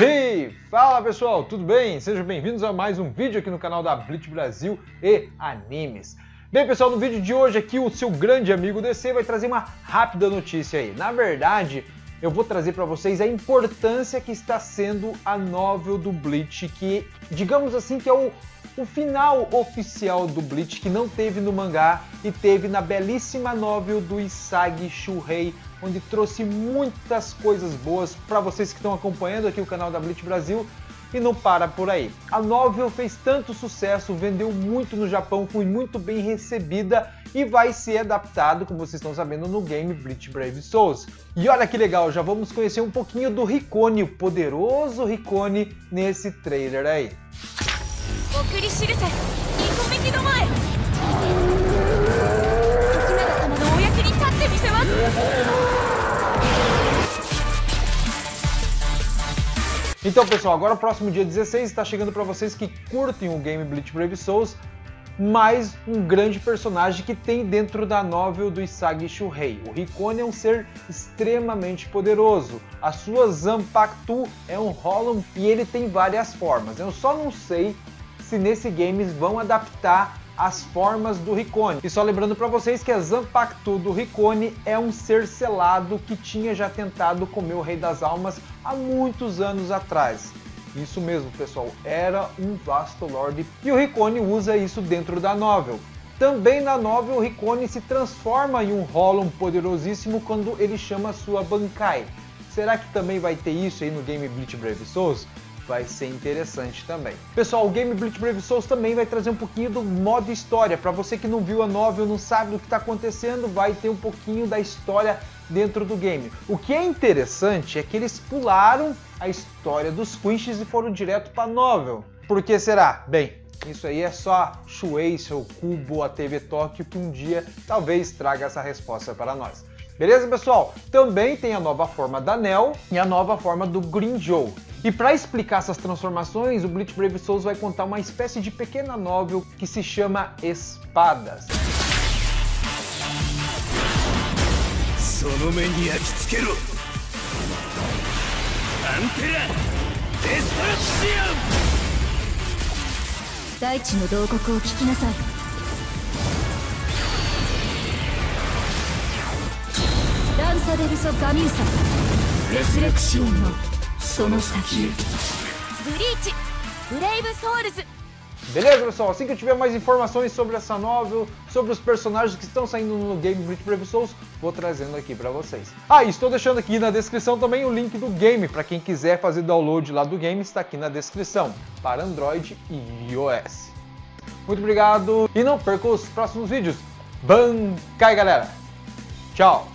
E fala pessoal, tudo bem? Sejam bem-vindos a mais um vídeo aqui no canal da Blitz Brasil e Animes. Bem pessoal, no vídeo de hoje aqui o seu grande amigo DC vai trazer uma rápida notícia aí. Na verdade, eu vou trazer para vocês a importância que está sendo a novel do Bleach, que digamos assim que é o, o final oficial do Bleach que não teve no mangá e teve na belíssima novel do Isagi Shuhei onde trouxe muitas coisas boas para vocês que estão acompanhando aqui o canal da Blitz Brasil e não para por aí. A novel fez tanto sucesso, vendeu muito no Japão, foi muito bem recebida e vai ser adaptado, como vocês estão sabendo, no game Bleach Brave Souls. E olha que legal, já vamos conhecer um pouquinho do Ricone, o poderoso Ricone, nesse trailer aí. Então, pessoal, agora o próximo dia 16 está chegando para vocês que curtem o game Bleach Brave Souls, mais um grande personagem que tem dentro da novel do Isagi Shuhei. O Rikone é um ser extremamente poderoso. A sua Zanpakutu é um Hollow e ele tem várias formas. Eu só não sei se nesse game vão adaptar as formas do Ricone. E só lembrando para vocês que a Zanpakutu do Ricone é um ser selado que tinha já tentado comer o Rei das Almas há muitos anos atrás. Isso mesmo, pessoal, era um vasto lord e o Ricone usa isso dentro da novel. Também na novel, o Ricone se transforma em um Hollow poderosíssimo quando ele chama sua Bankai. Será que também vai ter isso aí no game Bleach Brave Souls? Vai ser interessante também. Pessoal, o Game Bleach Brave Souls também vai trazer um pouquinho do modo história. Para você que não viu a novel, não sabe do que está acontecendo, vai ter um pouquinho da história dentro do game. O que é interessante é que eles pularam a história dos Quinches e foram direto para a novel. Por que será? Bem, isso aí é só Shueisha, o Cubo, a TV Tóquio que um dia talvez traga essa resposta para nós. Beleza, pessoal? Também tem a nova forma da Nel e a nova forma do Green Joe. E para explicar essas transformações, o Bleach Brave Souls vai contar uma espécie de pequena novel que se chama Espadas. Daichi no 同国を聞きなさいランサデルソ・ガミューサレスレクシオンの Bleach, Brave Souls. Beleza, pessoal? Assim que eu tiver mais informações sobre essa novel, sobre os personagens que estão saindo no game Bleach Brave Souls, vou trazendo aqui para vocês. Ah, e estou deixando aqui na descrição também o link do game, para quem quiser fazer download lá do game, está aqui na descrição, para Android e iOS. Muito obrigado e não perca os próximos vídeos. Bancai, galera! Tchau!